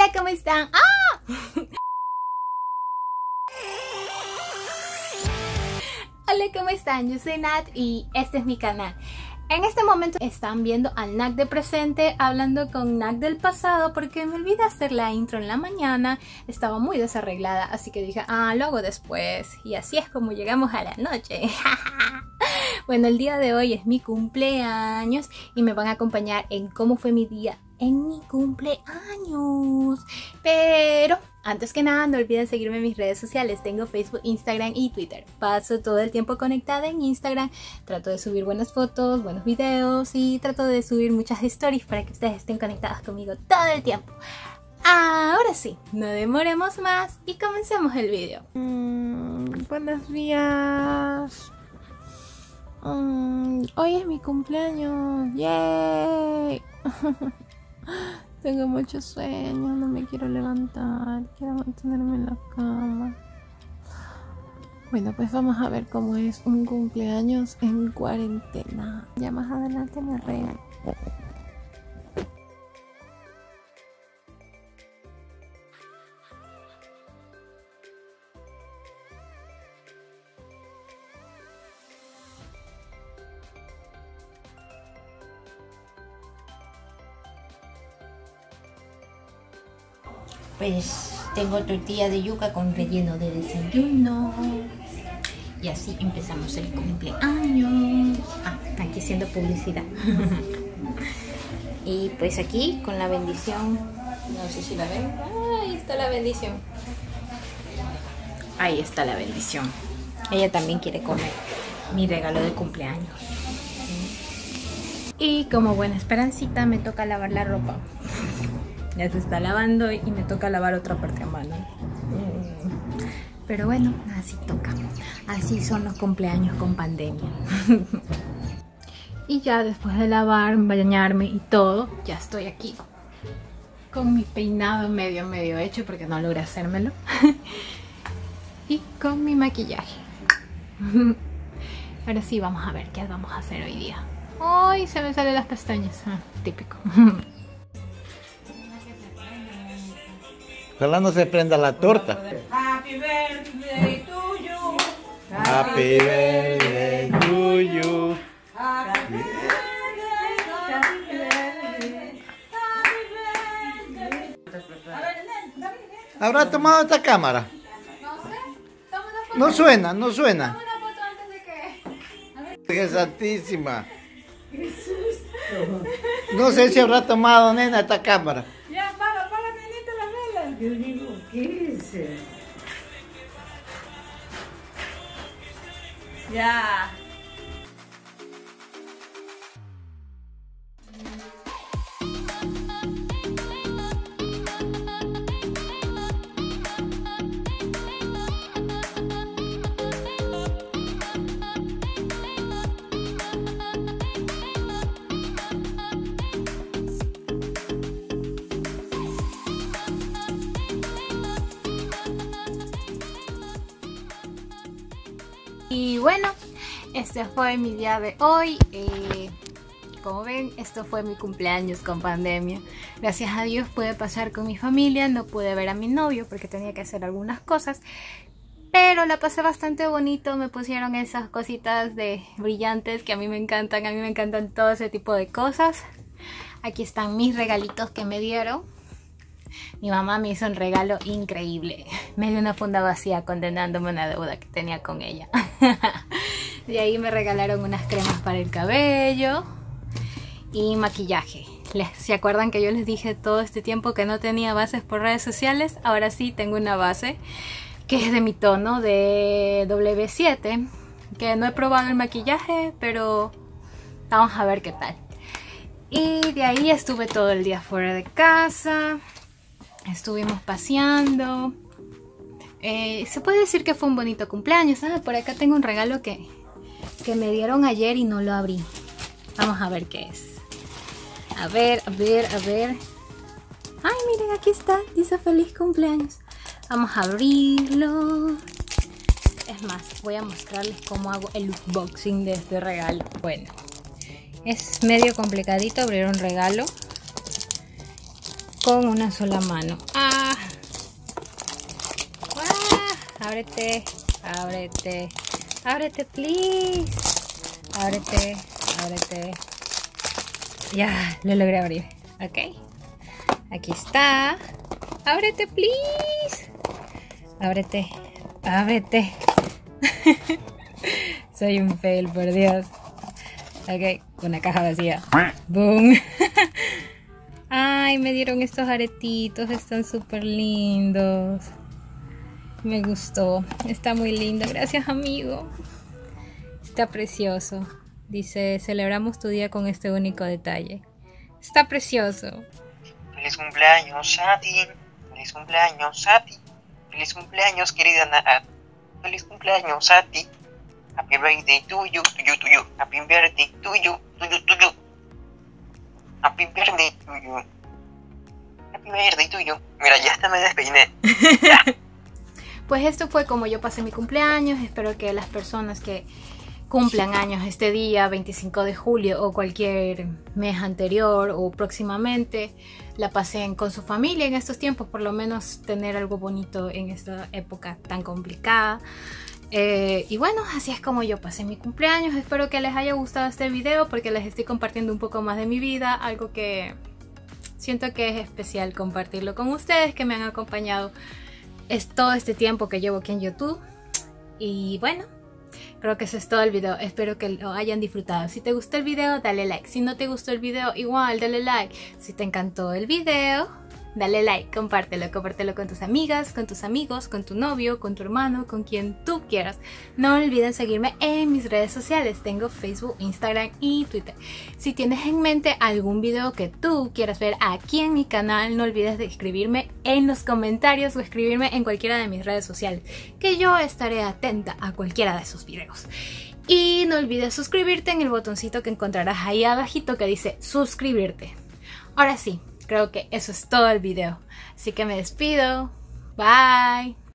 Hola, ¿cómo están? ¡Ah! Hola, ¿cómo están? Yo soy Nat y este es mi canal. En este momento están viendo al Nat de presente hablando con Nat del pasado porque me olvidé hacer la intro en la mañana, estaba muy desarreglada, así que dije, ah, lo hago después. Y así es como llegamos a la noche. bueno, el día de hoy es mi cumpleaños y me van a acompañar en cómo fue mi día en mi cumpleaños. Pero antes que nada, no olviden seguirme en mis redes sociales. Tengo Facebook, Instagram y Twitter. Paso todo el tiempo conectada en Instagram. Trato de subir buenas fotos, buenos videos y trato de subir muchas stories para que ustedes estén conectados conmigo todo el tiempo. Ahora sí, no demoremos más y comencemos el video. Mm, buenos días. Mm, hoy es mi cumpleaños. ¡Yay! Tengo mucho sueño, no me quiero levantar, quiero mantenerme en la cama. Bueno, pues vamos a ver cómo es un cumpleaños en cuarentena. Ya más adelante me arreglo. Pues tengo tortilla de yuca con relleno de desayuno. Y así empezamos el cumpleaños. Ah, aquí haciendo publicidad. y pues aquí con la bendición. No sé si la ven. Ah, ahí está la bendición. Ahí está la bendición. Ella también quiere comer mi regalo de cumpleaños. Y como buena esperancita me toca lavar la ropa ya se está lavando y me toca lavar otra parte a mano. Mm. Pero bueno, así toca. Así son los cumpleaños con pandemia. y ya después de lavar, bañarme y todo, ya estoy aquí. Con mi peinado medio medio hecho porque no logré hacérmelo. y con mi maquillaje. Ahora sí, vamos a ver qué vamos a hacer hoy día. Ay, se me salen las pestañas. Ah, típico. Ojalá no se prenda la torta. Happy birthday to you. Happy birthday to you. Happy birthday. ¿Habrá tomado esta cámara? No sé, toma una foto. No suena, no suena. ¡Qué santísima! No sé si habrá tomado nena esta cámara. La vela. Yo Y bueno, este fue mi día de hoy. Eh, como ven, esto fue mi cumpleaños con pandemia. Gracias a Dios pude pasar con mi familia, no pude ver a mi novio porque tenía que hacer algunas cosas. Pero la pasé bastante bonito, me pusieron esas cositas de brillantes que a mí me encantan, a mí me encantan todo ese tipo de cosas. Aquí están mis regalitos que me dieron. Mi mamá me hizo un regalo increíble. Me dio una funda vacía condenándome una deuda que tenía con ella. De ahí me regalaron unas cremas para el cabello y maquillaje. ¿Se acuerdan que yo les dije todo este tiempo que no tenía bases por redes sociales? Ahora sí tengo una base que es de mi tono de W7. Que no he probado el maquillaje, pero vamos a ver qué tal. Y de ahí estuve todo el día fuera de casa. Estuvimos paseando. Eh, se puede decir que fue un bonito cumpleaños. Ah, por acá tengo un regalo que, que me dieron ayer y no lo abrí. Vamos a ver qué es. A ver, a ver, a ver. Ay, miren, aquí está. Dice feliz cumpleaños. Vamos a abrirlo. Es más, voy a mostrarles cómo hago el unboxing de este regalo. Bueno, es medio complicadito abrir un regalo con una sola mano. ¡Ah! Ábrete, ábrete, ábrete, please. Ábrete, ábrete. Ya, lo logré abrir. Ok. Aquí está. Ábrete, please. Ábrete, ábrete. Soy un fail, por Dios. Ok, una caja vacía. Boom. Ay, me dieron estos aretitos, están súper lindos. Me gustó, está muy lindo. Gracias, amigo. Está precioso. Dice, celebramos tu día con este único detalle. Está precioso. Feliz cumpleaños a ti. Feliz cumpleaños a ti. Feliz cumpleaños, querida Nat. Feliz cumpleaños a ti. Happy birthday to you, to you, to you. Happy birthday to you, to you, to you. Happy birthday to you. Happy birthday to you. Mira, ya hasta me despeiné. Pues esto fue como yo pasé mi cumpleaños. Espero que las personas que cumplan años este día, 25 de julio o cualquier mes anterior o próximamente, la pasen con su familia en estos tiempos, por lo menos tener algo bonito en esta época tan complicada. Eh, y bueno, así es como yo pasé mi cumpleaños. Espero que les haya gustado este video porque les estoy compartiendo un poco más de mi vida, algo que siento que es especial compartirlo con ustedes que me han acompañado es todo este tiempo que llevo aquí en YouTube. Y bueno, creo que eso es todo el video. Espero que lo hayan disfrutado. Si te gustó el video, dale like. Si no te gustó el video, igual, dale like. Si te encantó el video, dale like, compártelo, compártelo con tus amigas, con tus amigos, con tu novio, con tu hermano, con quien tú quieras. No olviden seguirme en mis redes sociales, tengo Facebook, Instagram y Twitter. Si tienes en mente algún video que tú quieras ver aquí en mi canal, no olvides de escribirme en los comentarios o escribirme en cualquiera de mis redes sociales, que yo estaré atenta a cualquiera de esos videos. Y no olvides suscribirte en el botoncito que encontrarás ahí abajito que dice suscribirte. Ahora sí, creo que eso es todo el video. Así que me despido. Bye.